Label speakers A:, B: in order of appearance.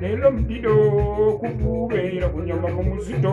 A: leero mudiro kukubeera kunyama mu muzito